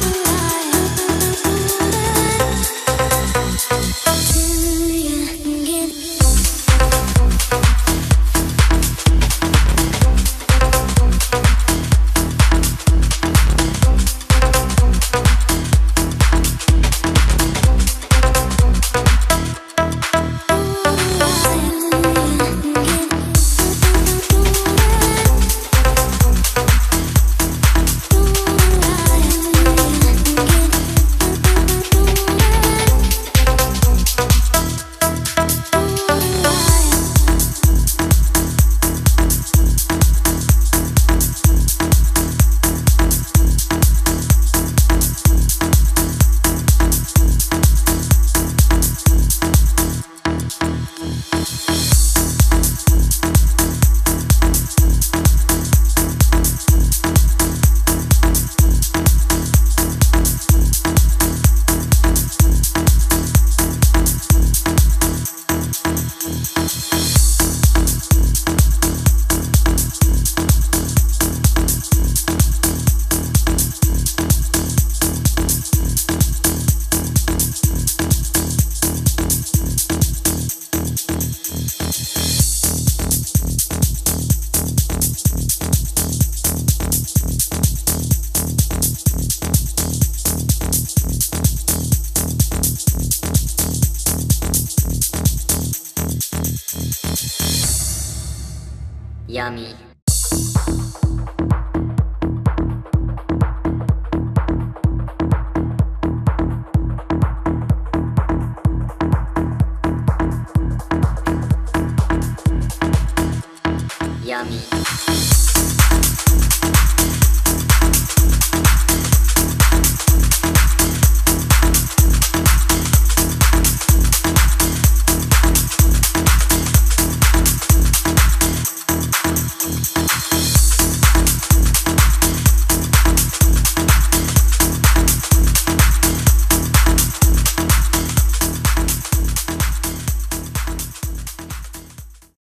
love.